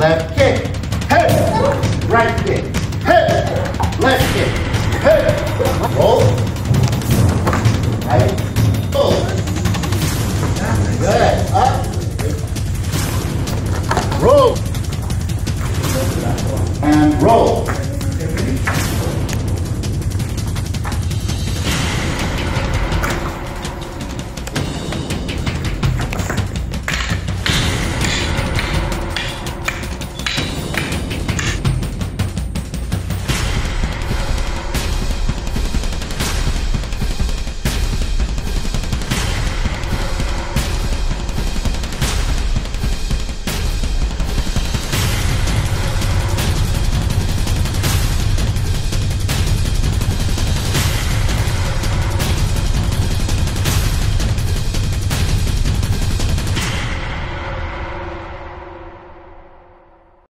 left kick, hey, right kick, hey, left kick, hey, roll, right, pull. Good, up, roll, and roll.